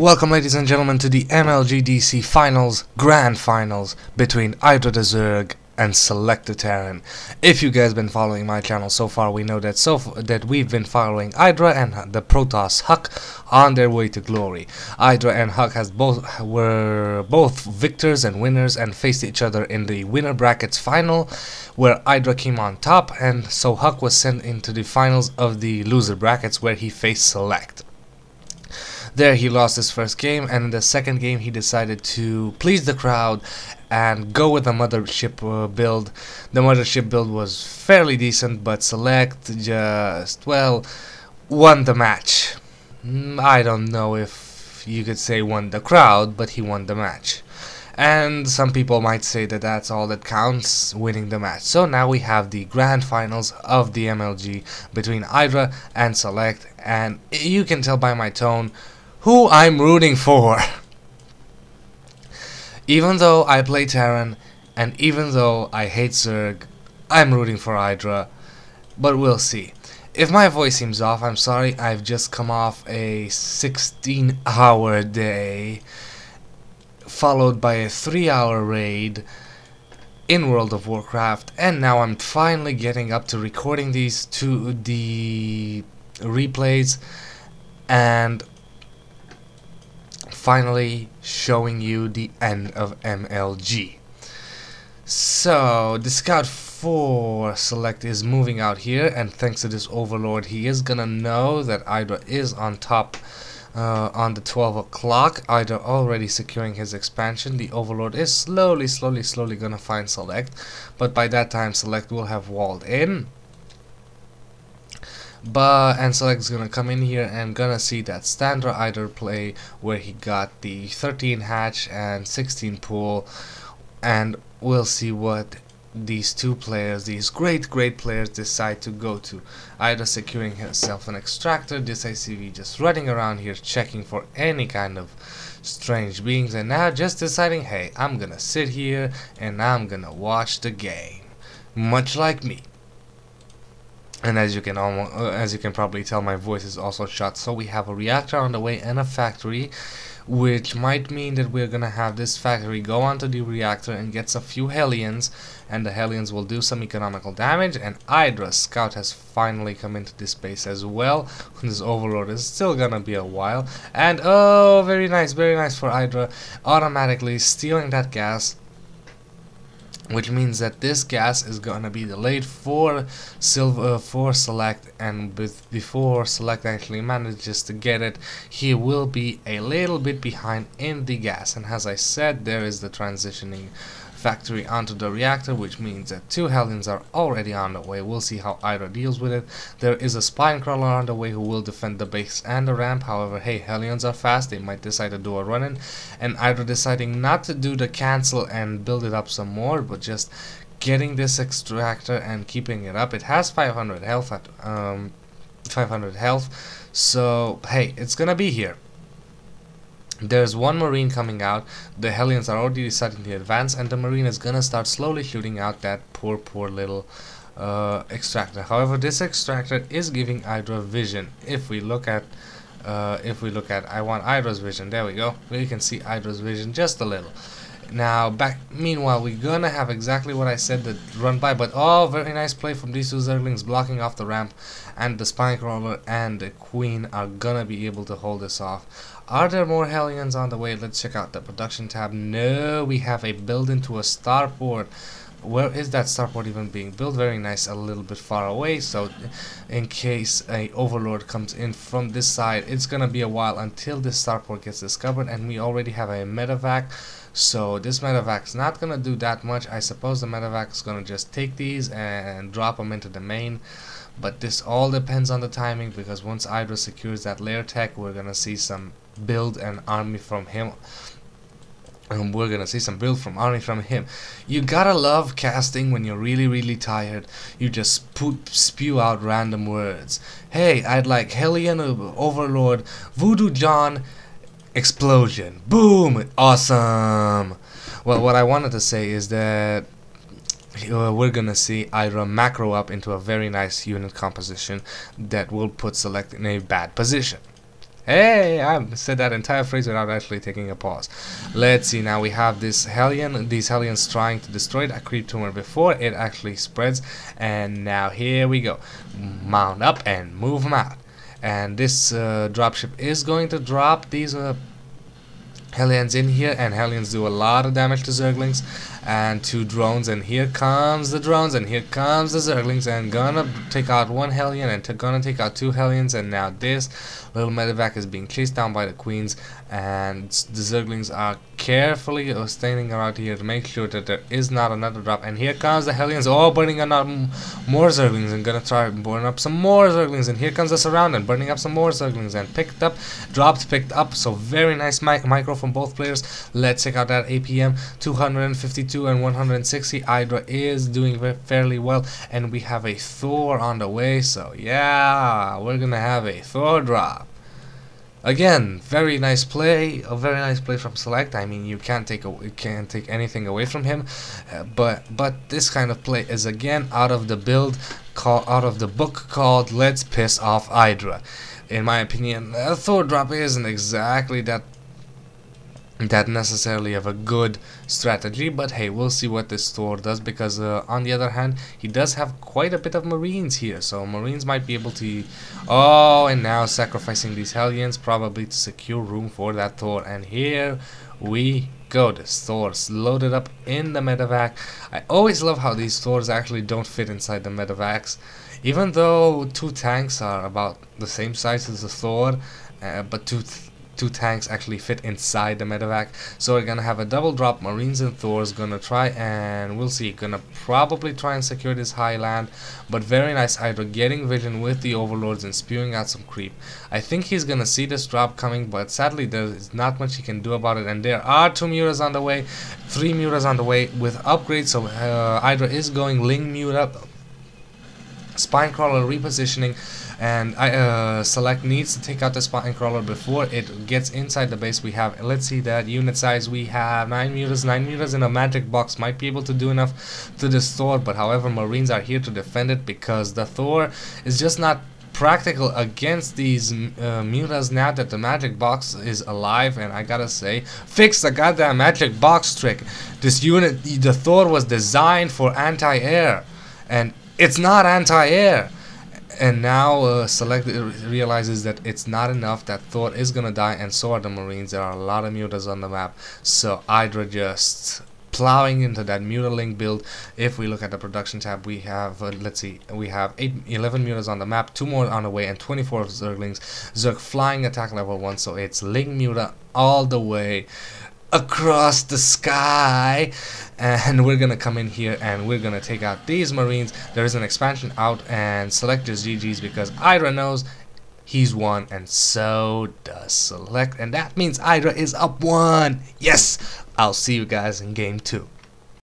Welcome ladies and gentlemen to the MLGDC Finals, Grand Finals between IdrA the Zerg and Select the Terran. If you guys have been following my channel so far, we know that so that we've been following IdrA and the Protoss HuK on their way to glory. IdrA and HuK has both were both victors and winners and faced each other in the winner brackets final where IdrA came on top and so HuK was sent into the finals of the loser brackets where he faced Select. There he lost his first game and in the second game he decided to please the crowd and go with the mothership uh, build. The mothership build was fairly decent but Select just, well, won the match. Mm, I don't know if you could say won the crowd, but he won the match. And some people might say that that's all that counts, winning the match. So now we have the grand finals of the MLG between IdrA and Select, and you can tell by my tone who I'm rooting for. even though I play Terran, and even though I hate Zerg, I'm rooting for IdrA, but we'll see. If my voice seems off, I'm sorry, I've just come off a 16 hour day, followed by a 3 hour raid in World of Warcraft, and now I'm finally getting up to recording these to the replays, and finally showing you the end of MLG. So, the Scout 4 select is moving out here and thanks to this overlord he is gonna know that IdrA is on top uh, on the 12 o'clock. IdrA already securing his expansion. The overlord is slowly slowly slowly gonna find select but by that time select will have walled in but and Select is gonna come in here and gonna see that Standard IdrA play where he got the 13 hatch and 16 pool and we'll see what these two players, these great great players decide to go to. Either securing himself an extractor, this SCV just running around here checking for any kind of strange beings and now just deciding hey I'm gonna sit here and I'm gonna watch the game. Much like me and as you can almost, uh, as you can probably tell my voice is also shot. so we have a reactor on the way and a factory which might mean that we're gonna have this factory go onto the reactor and gets a few Hellions and the Hellions will do some economical damage. And IdrA Scout has finally come into this base as well. This overlord is still gonna be a while. And oh very nice very nice for IdrA. Automatically stealing that gas which means that this gas is gonna be delayed for silver uh, for select and before select actually manages to get it he will be a little bit behind in the gas. And as I said there is the transitioning factory onto the reactor, which means that two Hellions are already on the way. We'll see how IdrA deals with it. There is a Spine Crawler on the way who will defend the base and the ramp. However, hey, Hellions are fast. They might decide to do a run-in. And IdrA deciding not to do the cancel and build it up some more, but just getting this extractor and keeping it up. It has 500 health at um, 500 health. So, hey, it's gonna be here. There's one marine coming out, the Hellions are already deciding to advance and the marine is gonna start slowly shooting out that poor poor little uh, extractor. However, this extractor is giving IdrA vision. If we look at uh, if we look at I want IdrA's vision, there we go. We can see IdrA's vision just a little. Now, back. Meanwhile, we're gonna have exactly what I said that run by, but oh, very nice play from these two Zerglings blocking off the ramp, and the Spine Crawler and the Queen are gonna be able to hold this off. Are there more Hellions on the way? Let's check out the production tab. No, we have a build into a starport. Where is that starport even being built? Very nice, a little bit far away. So, in case a overlord comes in from this side, it's gonna be a while until this starport gets discovered, and we already have a medevac so this medevac is not gonna do that much I suppose the medevac is gonna just take these and drop them into the main but this all depends on the timing because once IdrA secures that lair tech we're gonna see some build an army from him. And we're gonna see some build from army from him. You gotta love casting when you're really really tired. You just put, spew out random words. Hey I'd like Hellion Overlord Voodoo John explosion. Boom! Awesome! Well what I wanted to say is that uh, we're gonna see IdrA macro up into a very nice unit composition that will put select in a bad position Hey, I said that entire phrase without actually taking a pause. Let's see, now we have this Hellion, these Hellions trying to destroy that creep tumor before it actually spreads. And now here we go. Mount up and move them out. And this uh, dropship is going to drop these uh, Hellions in here and Hellions do a lot of damage to Zerglings and two drones and here comes the drones and here comes the Zerglings and gonna take out one Hellion and gonna take out two Hellions and now this little medevac is being chased down by the queens and the Zerglings are carefully standing around here to make sure that there is not another drop and here comes the Hellions all burning up more Zerglings and gonna try burn up some more Zerglings and here comes the surround and burning up some more Zerglings and picked up dropped picked up so very nice mi micro from both players. Let's check out that APM 252 and 160 IdrA is doing fairly well and we have a Thor on the way so yeah we're gonna have a Thor drop Again, very nice play, a very nice play from Select. I mean, you can't take a, you can't take anything away from him, uh, but but this kind of play is again out of the build, call out of the book called "Let's Piss Off IdrA." In my opinion, a Thor drop isn't exactly that that necessarily have a good strategy but hey we'll see what this Thor does because uh, on the other hand he does have quite a bit of marines here so marines might be able to oh and now sacrificing these hellions probably to secure room for that Thor and here we go this Thor's loaded up in the medevac. I always love how these Thors actually don't fit inside the medevacs. Even though two tanks are about the same size as the Thor uh, but two two tanks actually fit inside the medevac. So we're gonna have a double drop marines and thor's gonna try and we'll see. Gonna probably try and secure this high land but very nice IdrA getting vision with the overlords and spewing out some creep. I think he's gonna see this drop coming but sadly there's not much he can do about it. And there are two mutas on the way three mutas on the way with upgrades. So uh, IdrA is going ling muta spine crawler repositioning and I uh, select needs to take out the spine crawler before it gets inside the base we have. Let's see that unit size we have. 9 meters 9 meters in a magic box might be able to do enough to Thor but however marines are here to defend it because the Thor is just not practical against these uh, mutas now that the magic box is alive. And I gotta say fix the goddamn magic box trick. This unit the Thor was designed for anti-air and it's not anti-air and now uh, Select realizes that it's not enough, that Thor is gonna die, and so are the Marines. There are a lot of mutas on the map, so IdrA just plowing into that Mutaling build. If we look at the production tab we have uh, let's see we have eight, 11 mutas on the map two more on the way and 24 zerglings. Zerg flying attack level 1 so it's ling muta all the way across the sky. And we're gonna come in here and we're gonna take out these marines. There is an expansion out and select just GG's because IdrA knows he's one and so does select. And that means IdrA is up one. Yes. I'll see you guys in game two